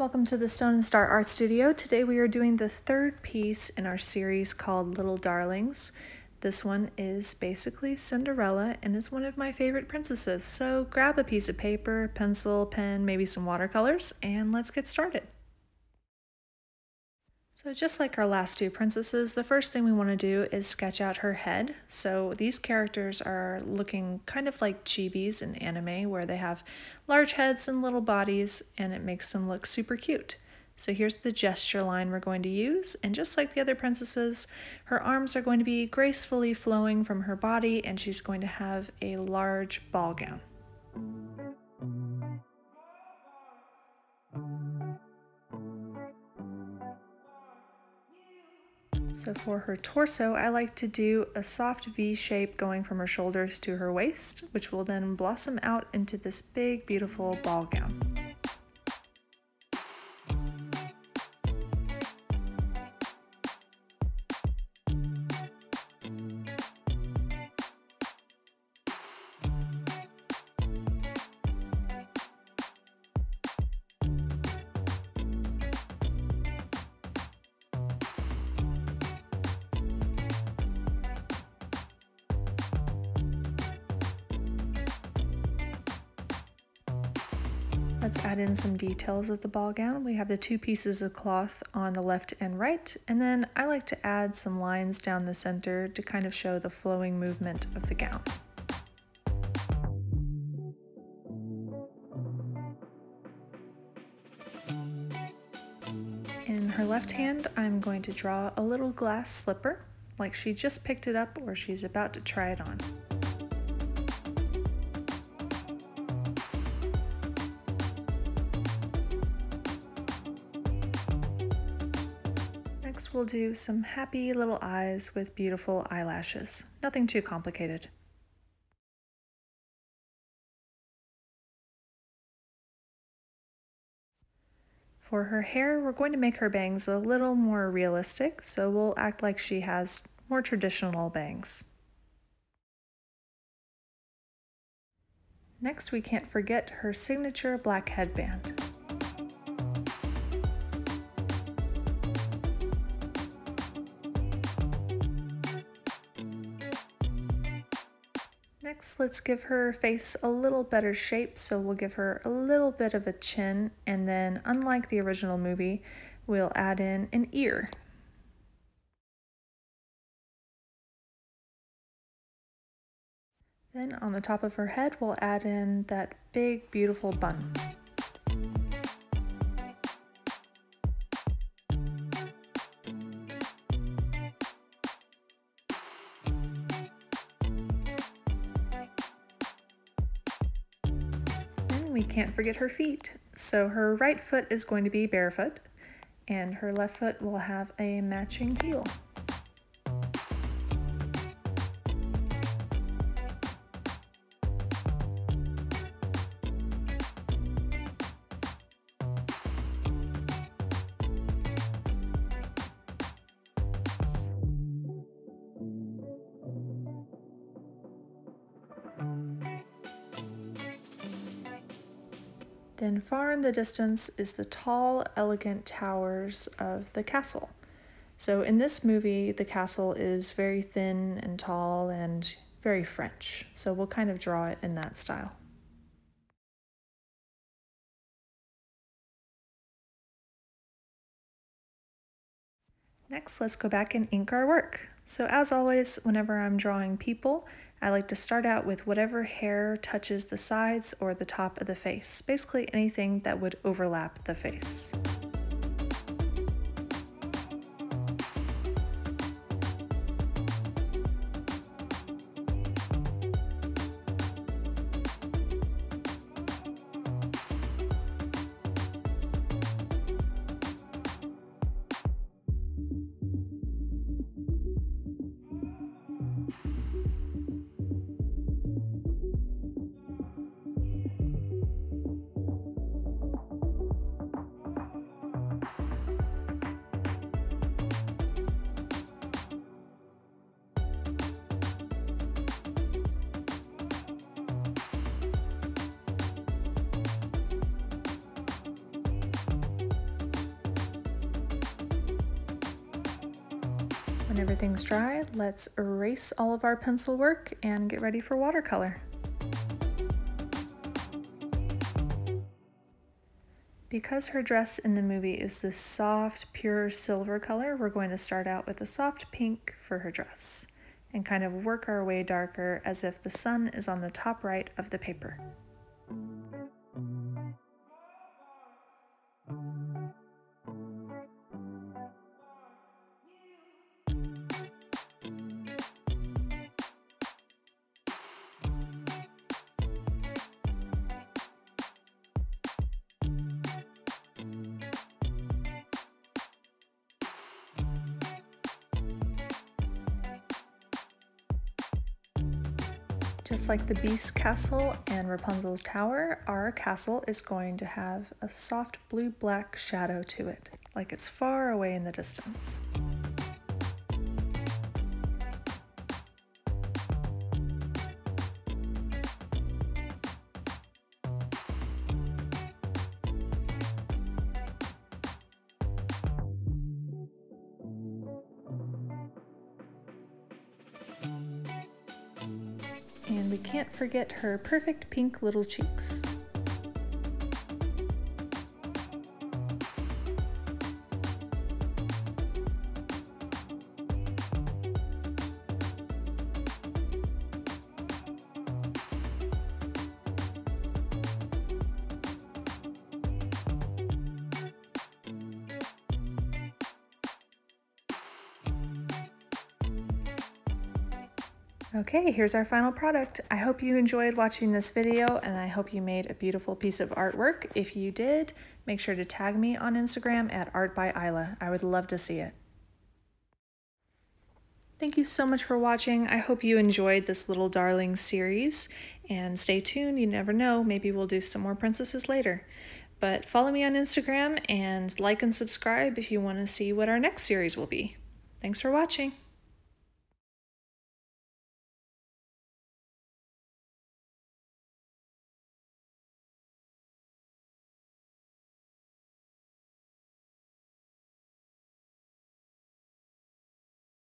Welcome to the Stone and Star Art Studio. Today we are doing the third piece in our series called Little Darlings. This one is basically Cinderella and is one of my favorite princesses. So grab a piece of paper, pencil, pen, maybe some watercolors, and let's get started. So just like our last two princesses, the first thing we want to do is sketch out her head. So these characters are looking kind of like chibis in anime where they have large heads and little bodies and it makes them look super cute. So here's the gesture line we're going to use and just like the other princesses, her arms are going to be gracefully flowing from her body and she's going to have a large ball gown. So for her torso, I like to do a soft V shape going from her shoulders to her waist, which will then blossom out into this big, beautiful ball gown. Let's add in some details of the ball gown. We have the two pieces of cloth on the left and right, and then I like to add some lines down the center to kind of show the flowing movement of the gown. In her left hand, I'm going to draw a little glass slipper, like she just picked it up or she's about to try it on. We'll do some happy little eyes with beautiful eyelashes. Nothing too complicated. For her hair, we're going to make her bangs a little more realistic, so we'll act like she has more traditional bangs. Next, we can't forget her signature black headband. Next, let's give her face a little better shape, so we'll give her a little bit of a chin, and then unlike the original movie, we'll add in an ear. Then on the top of her head, we'll add in that big, beautiful bun. We can't forget her feet. So her right foot is going to be barefoot and her left foot will have a matching heel. Then far in the distance is the tall, elegant towers of the castle. So in this movie, the castle is very thin and tall and very French. So we'll kind of draw it in that style. Next, let's go back and ink our work. So as always, whenever I'm drawing people, I like to start out with whatever hair touches the sides or the top of the face, basically anything that would overlap the face. When everything's dry, let's erase all of our pencil work and get ready for watercolor. Because her dress in the movie is this soft, pure silver color, we're going to start out with a soft pink for her dress and kind of work our way darker as if the sun is on the top right of the paper. Just like the Beast Castle and Rapunzel's Tower, our castle is going to have a soft blue-black shadow to it, like it's far away in the distance. And we can't forget her perfect pink little cheeks. Okay, here's our final product. I hope you enjoyed watching this video and I hope you made a beautiful piece of artwork. If you did, make sure to tag me on Instagram at Art by Isla. I would love to see it. Thank you so much for watching. I hope you enjoyed this little darling series and stay tuned. You never know, maybe we'll do some more princesses later. But follow me on Instagram and like and subscribe if you want to see what our next series will be. Thanks for watching.